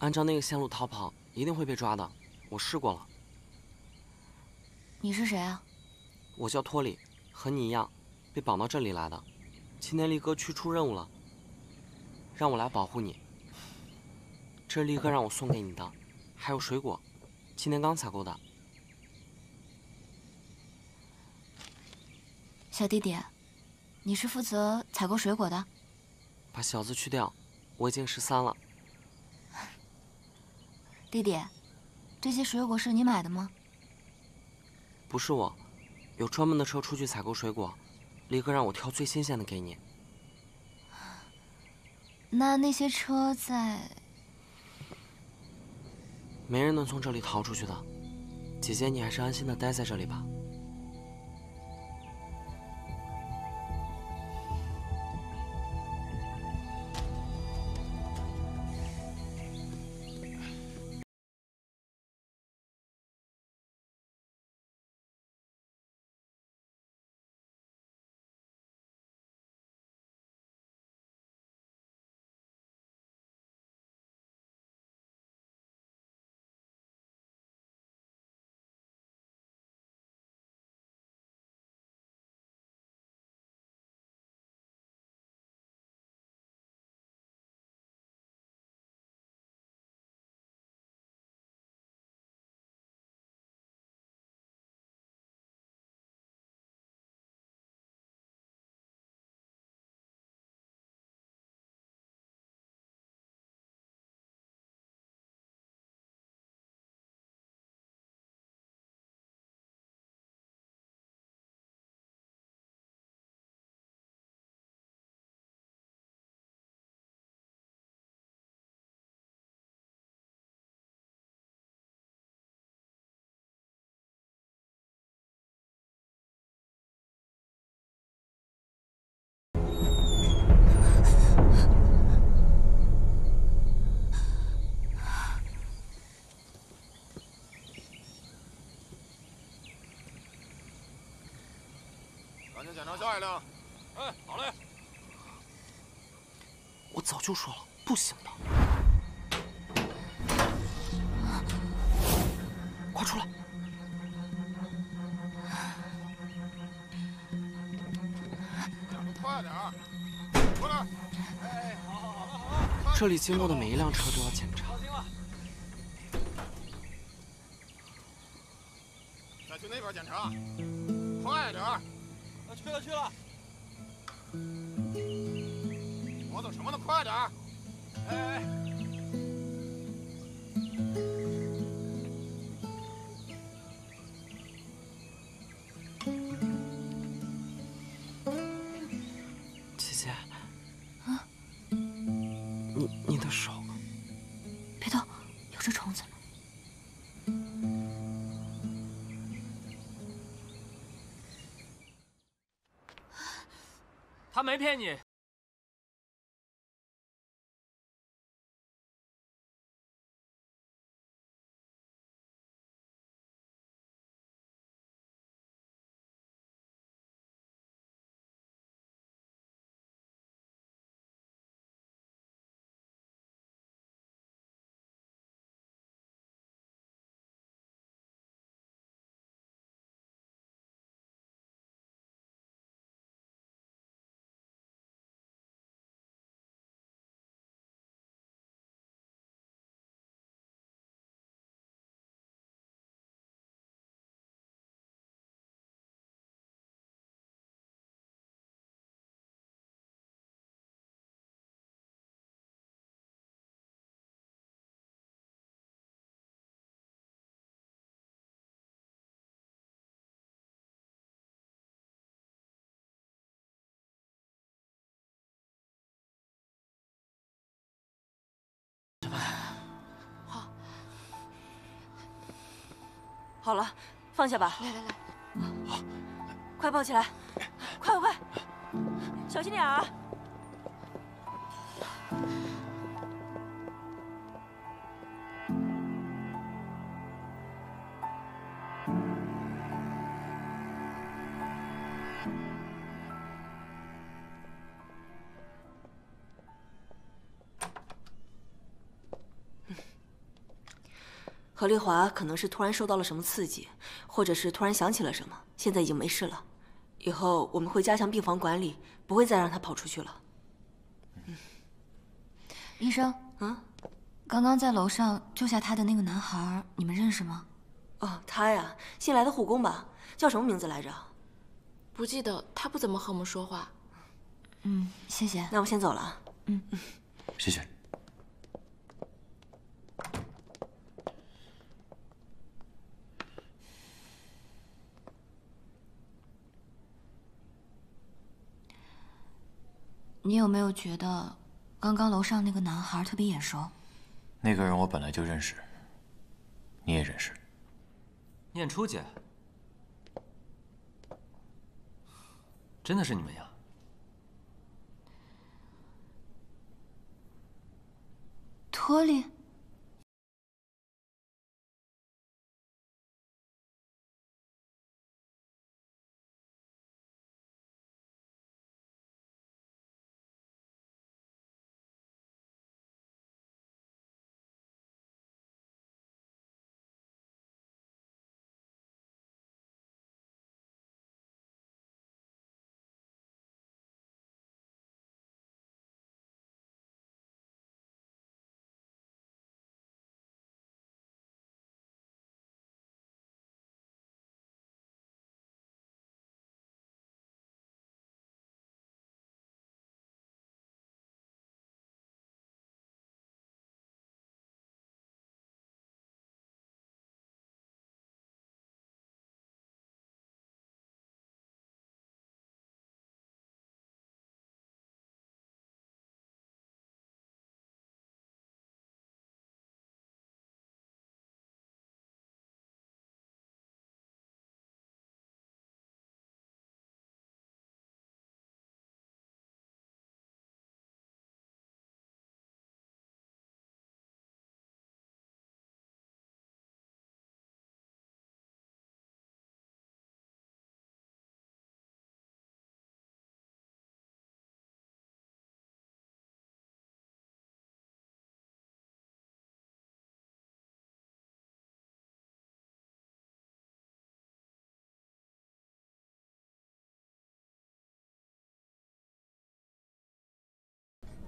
按照那个线路逃跑，一定会被抓的。我试过了。你是谁啊？我叫托里，和你一样，被绑到这里来的。今天力哥去出任务了，让我来保护你。这是力哥让我送给你的，还有水果，今天刚采购的。小弟弟，你是负责采购水果的？把小字去掉，我已经十三了。弟弟，这些水果是你买的吗？不是我，有专门的车出去采购水果，立刻让我挑最新鲜的给你。那那些车在……没人能从这里逃出去的，姐姐，你还是安心的待在这里吧。检查下一辆。哎，好嘞。我早就说了，不行的。快出来！快点儿，出来！哎，好好好好。这里经过的每一辆车都要检查。放心了。再去那边检查！去了去了。磨蹭什么呢？快点儿！哎哎。没骗你。好好了，放下吧。来来来，快抱起来，快快快，小心点啊！何丽华可能是突然受到了什么刺激，或者是突然想起了什么，现在已经没事了。以后我们会加强病房管理，不会再让她跑出去了。医生，啊，刚刚在楼上救下她的那个男孩，你们认识吗？哦，他呀，新来的护工吧，叫什么名字来着？不记得，他不怎么和我们说话。嗯，谢谢。那我先走了啊。谢谢。你有没有觉得，刚刚楼上那个男孩特别眼熟？那个人我本来就认识，你也认识。念初姐，真的是你们呀？托利，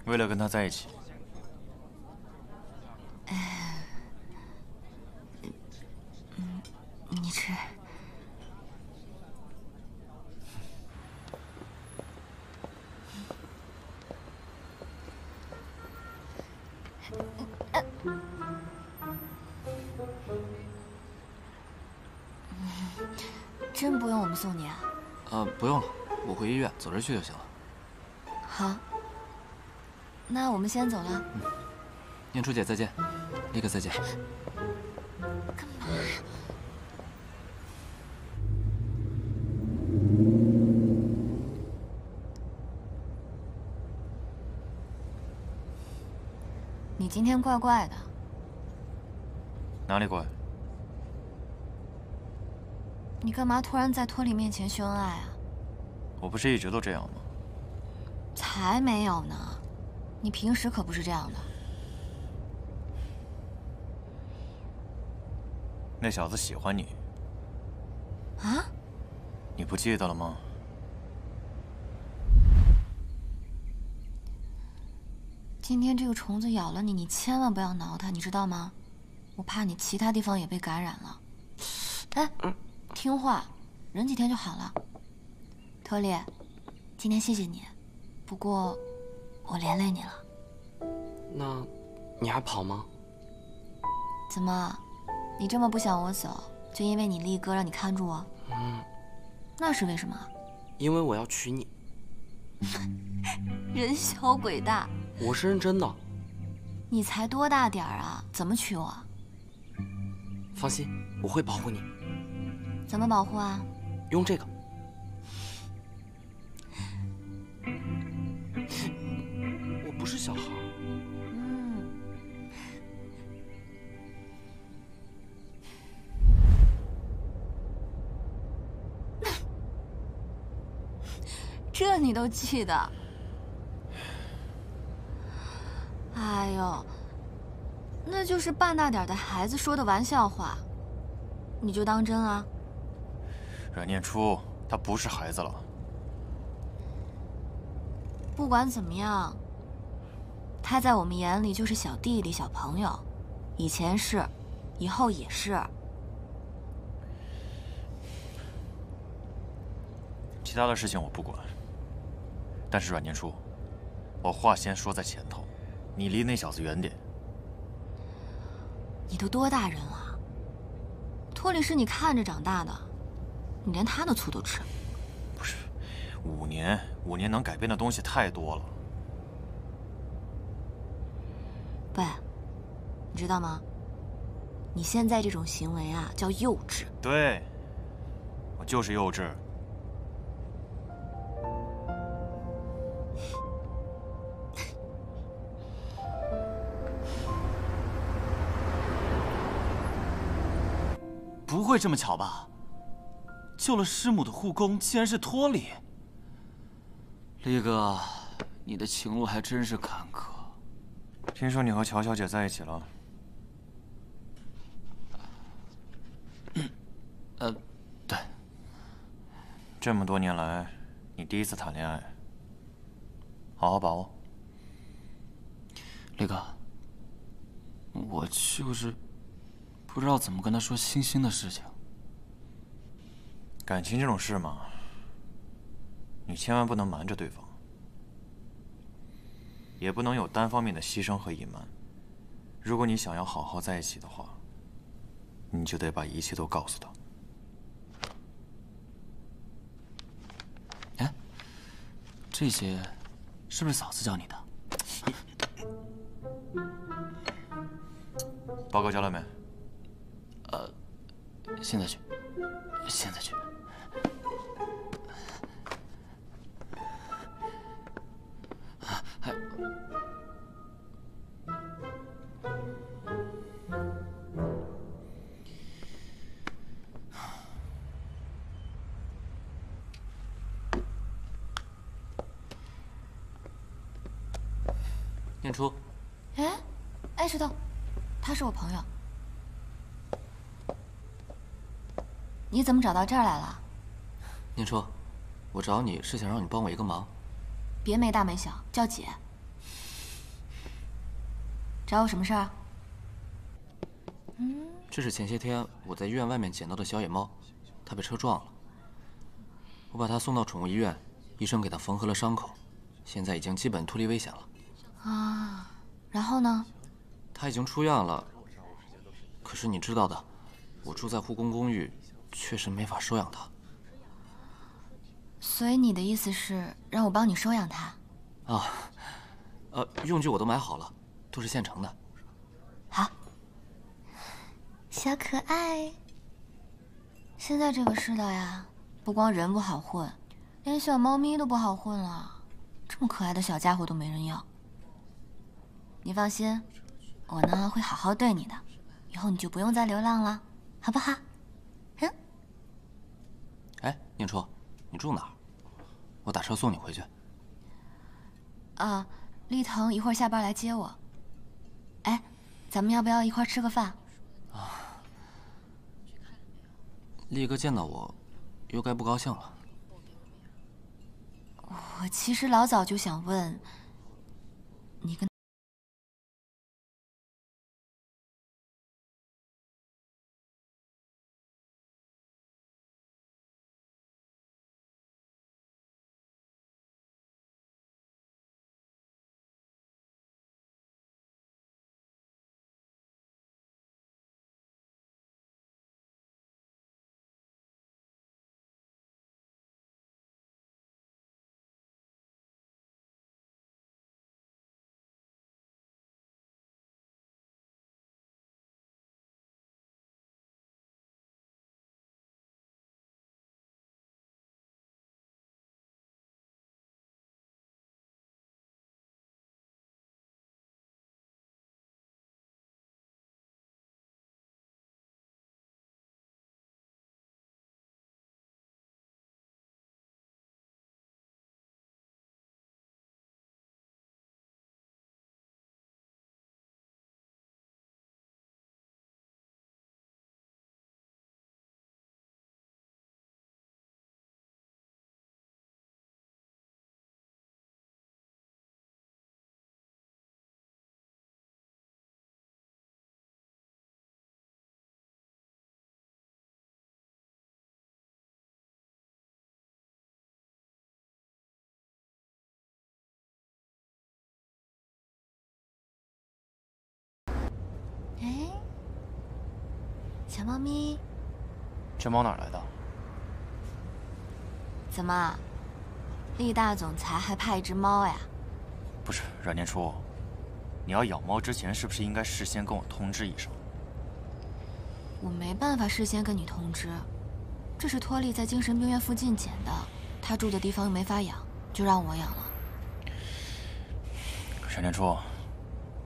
为了跟他在一起，你吃。真不用我们送你啊？呃，不用了，我回医院，走着去就行了。好，那我们先走了。念初姐再见，立刻再见。你今天怪怪的，哪里怪？你干嘛突然在托里面前秀恩爱啊？我不是一直都这样吗？才没有呢，你平时可不是这样的。那小子喜欢你，啊？你不记得了吗？今天这个虫子咬了你，你千万不要挠它，你知道吗？我怕你其他地方也被感染了。哎，听话，忍几天就好了。托利，今天谢谢你，不过我连累你了。那，你还跑吗？怎么，你这么不想我走，就因为你力哥让你看住我？嗯，那是为什么？因为我要娶你。人小鬼大，我是认真的。你才多大点儿啊？怎么娶我？放心，我会保护你。怎么保护啊？用这个。是小孩。嗯。这你都记得？哎呦，那就是半大点的孩子说的玩笑话，你就当真啊？阮念初，他不是孩子了。不管怎么样，他在我们眼里就是小弟弟、小朋友，以前是，以后也是。其他的事情我不管，但是阮念初，我话先说在前头，你离那小子远点。你都多大人了？托里是你看着长大的，你连他的醋都吃。不是，五年，五年能改变的东西太多了。喂，你知道吗？你现在这种行为啊，叫幼稚。对，我就是幼稚。不会这么巧吧？救了师母的护工竟然是托里。力哥，你的情路还真是坎坷。听说你和乔小姐在一起了？呃，对。这么多年来，你第一次谈恋爱，好好把握。李哥，我就是不知道怎么跟他说星星的事情。感情这种事嘛，你千万不能瞒着对方，也不能有单方面的牺牲和隐瞒。如果你想要好好在一起的话，你就得把一切都告诉他。这些是不是嫂子教你的？报告交了没？呃，现在去，现在去。念初，哎，哎，石头，他是我朋友。你怎么找到这儿来了？念初，我找你是想让你帮我一个忙。别没大没小，叫姐。找我什么事儿？嗯，这是前些天我在医院外面捡到的小野猫，它被车撞了。我把它送到宠物医院，医生给它缝合了伤口，现在已经基本脱离危险了。啊，然后呢？他已经出院了。可是你知道的，我住在护工公寓，确实没法收养他。所以你的意思是让我帮你收养他？啊，呃，用具我都买好了，都是现成的。好，小可爱。现在这个世道呀，不光人不好混，连小猫咪都不好混了。这么可爱的小家伙都没人要。你放心，我呢会好好对你的，以后你就不用再流浪了，好不好？嗯。哎，宁初，你住哪儿？我打车送你回去。啊，立腾一会儿下班来接我。哎，咱们要不要一块吃个饭？啊，力哥见到我，又该不高兴了。我其实老早就想问，哎，小猫咪，这猫哪儿来的？怎么，厉大总裁还怕一只猫呀？不是阮念初，你要养猫之前是不是应该事先跟我通知一声？我没办法事先跟你通知，这是托利在精神病院附近捡的，他住的地方又没法养，就让我养了。阮念初，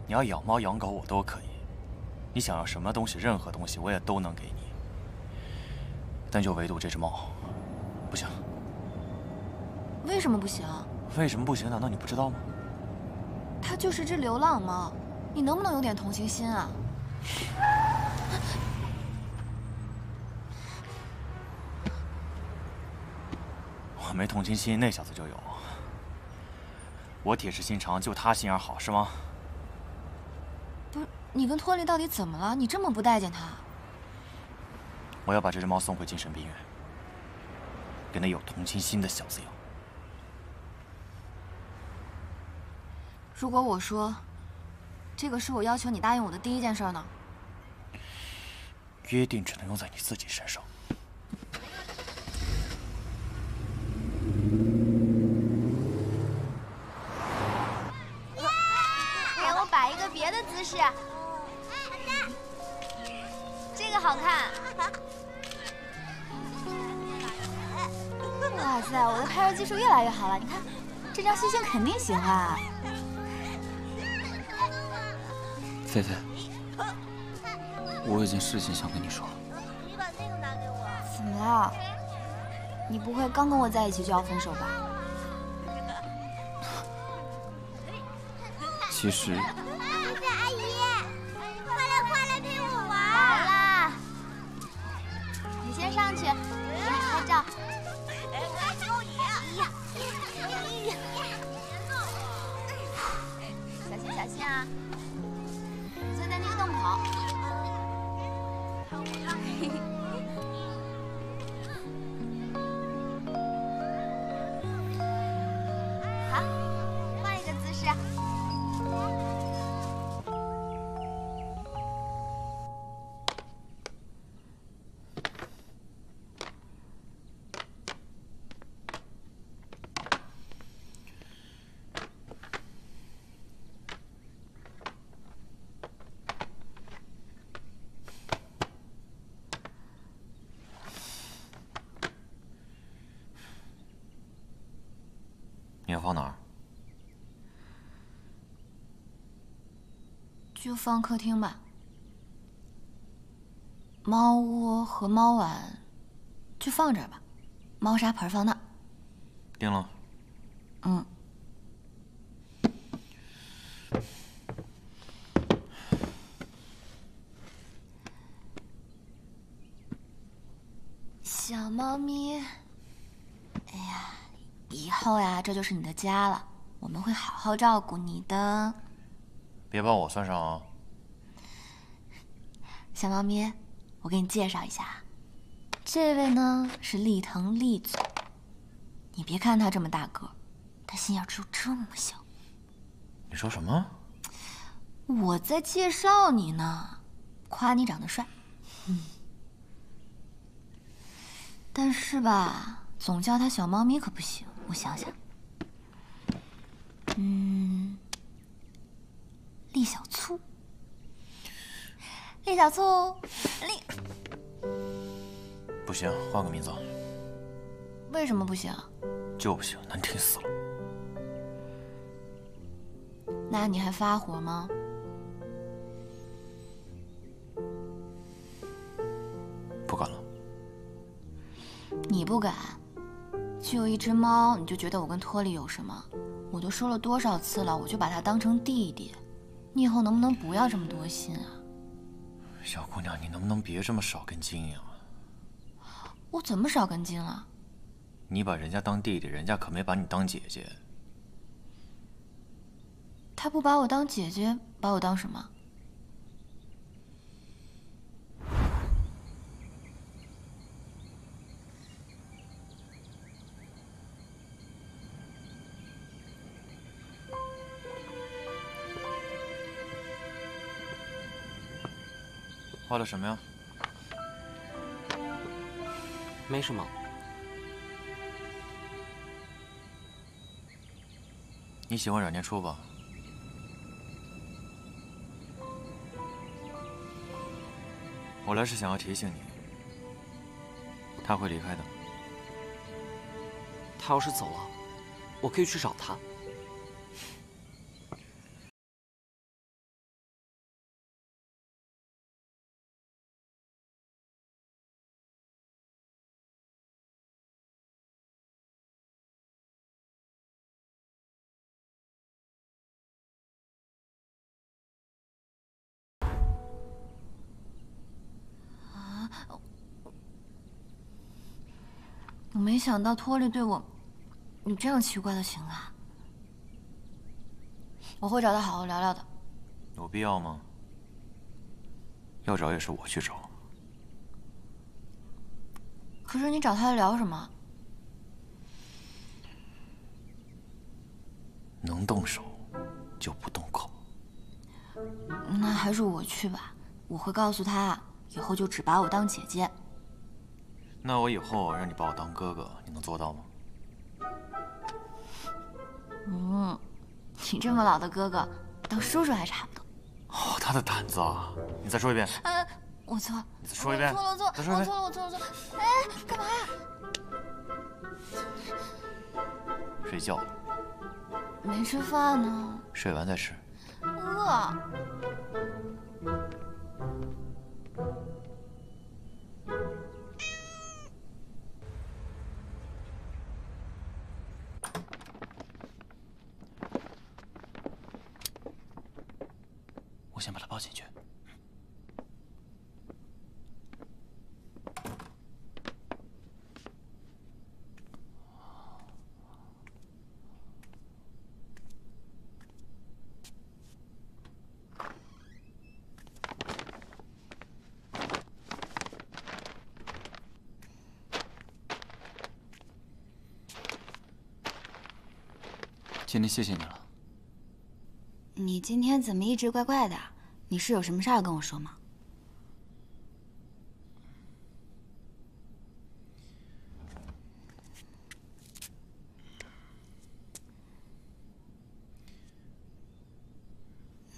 你要养猫养狗我都可以，你想要什么东西，任何东西我也都能给你，但就唯独这只猫，不行。为什么不行？为什么不行？难道你不知道吗？它就是只流浪猫，你能不能有点同情心啊？我没同情心，那小子就有。我铁石心肠，就他心眼好是吗？你跟托利到底怎么了？你这么不待见他？我要把这只猫送回精神病院，给那有同情心的小子养。如果我说，这个是我要求你答应我的第一件事呢？约定只能用在你自己身上。技术越来越好了，你看，这张星星肯定喜欢。菲菲，我有件事情想跟你说。怎么了？你不会刚跟我在一起就要分手吧？其实，放哪儿？就放客厅吧。猫窝和猫碗就放这儿吧，猫砂盆放那儿。定了。嗯。小猫咪，哎呀，以后呀，这就是你的家了，我们会好好照顾你的。别把我算上啊！小猫咪，我给你介绍一下，这位呢是立腾立总。你别看他这么大个，他心眼只有这么小。你说什么？我在介绍你呢，夸你长得帅。嗯。但是吧，总叫他小猫咪可不行。我想想，嗯，厉小醋，厉小醋，厉，不行，换个名字。为什么不行？就不行，难听死了。那你还发火吗？不敢了。你不敢？就一只猫，你就觉得我跟托里有什么？我都说了多少次了，我就把他当成弟弟。你以后能不能不要这么多心啊？小姑娘，你能不能别这么少根筋呀？我怎么少根筋了？你把人家当弟弟，人家可没把你当姐姐。他不把我当姐姐，把我当什么？画的什么呀？没什么。你喜欢阮念初吧？我来是想要提醒你，他会离开的。他要是走了，我可以去找他。没想到托利对我有这样奇怪的情感，我会找他好好聊聊的。有必要吗？要找也是我去找。可是你找他聊什么？能动手就不动口。那还是我去吧，我会告诉他，以后就只把我当姐姐。那我以后让你把我当哥哥，你能做到吗？嗯，你这么老的哥哥，当叔叔还差不多。好大的胆子啊！你再说一遍。哎，我错。你再说一遍。我错了，我错了。我错了，我错了，我错了。哎，干嘛呀？睡觉。没吃饭呢。睡完再吃。饿。先把他抱进去。今天谢谢你了。你今天怎么一直怪怪的？你是有什么事要跟我说吗？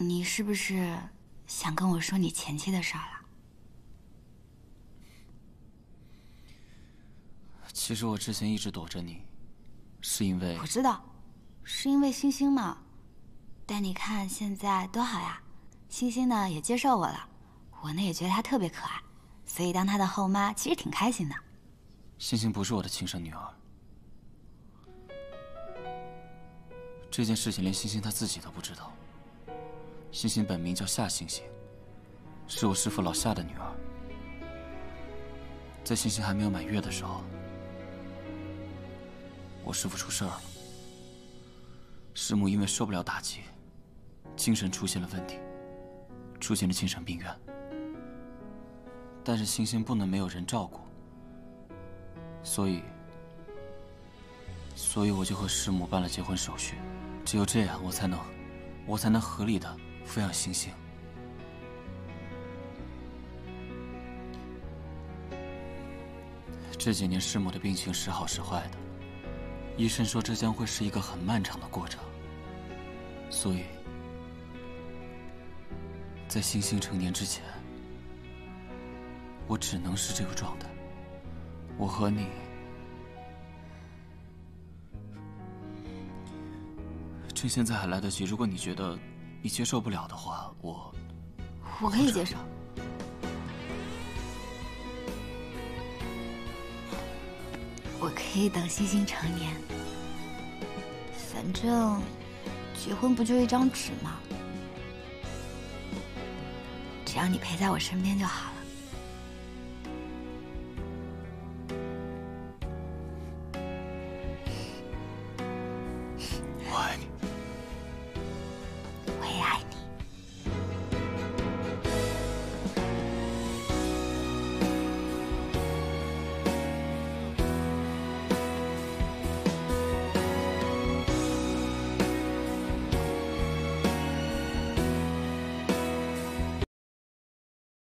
你是不是想跟我说你前妻的事儿了？其实我之前一直躲着你，是因为我知道，是因为星星嘛。但你看现在多好呀，星星呢也接受我了，我呢也觉得她特别可爱，所以当她的后妈其实挺开心的。星星不是我的亲生女儿，这件事情连星星她自己都不知道。星星本名叫夏星星，是我师父老夏的女儿。在星星还没有满月的时候，我师父出事了，师母因为受不了打击。精神出现了问题，住进了精神病院。但是星星不能没有人照顾，所以，所以我就和师母办了结婚手续。只有这样，我才能，我才能合理的抚养星星。这几年师母的病情时好时坏的，医生说这将会是一个很漫长的过程，所以。在星星成年之前，我只能是这个状态。我和你，趁现在还来得及。如果你觉得你接受不了的话，我我可以接受。我可以等星星成年，反正结婚不就一张纸吗？只要你陪在我身边就好了。